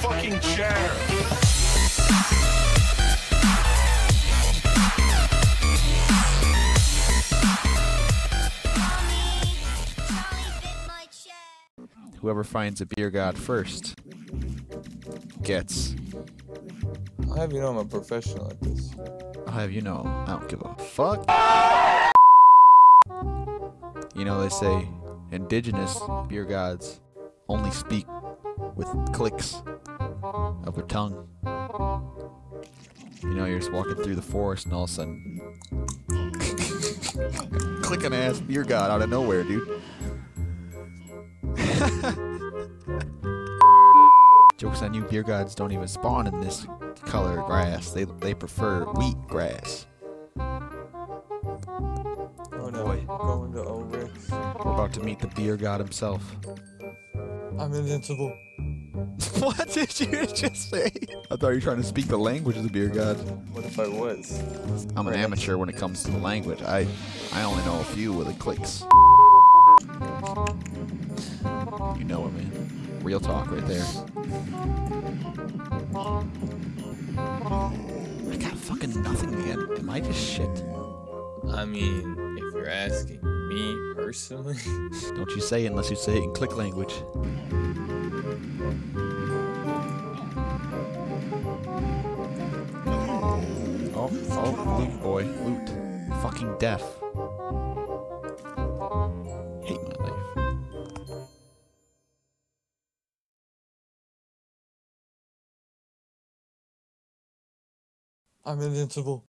fucking chair. Whoever finds a beer god first gets. I'll have you know I'm a professional at this. I'll have you know, I don't give a fuck. You know, they say indigenous beer gods only speak with clicks of their tongue. You know, you're just walking through the forest and all of a sudden. clicking ass beer god out of nowhere, dude. Jokes on you, beer gods don't even spawn in this color grass. They they prefer wheat grass. Oh no, going to over. We're about to meet the beer god himself. I'm invincible. what did you just say? I thought you were trying to speak the language of the beer god. What if I was? I'm an Right. amateur when it comes to the language. I I only know a few with the clicks. You know it, man. Real talk right there. I got fucking nothing, man. Am I just shit? I mean, if you're asking me personally, Don't you say it unless you say it in click language. Oh, oh, loot boy, loot. Fucking deaf. Hate my life. I'm invincible.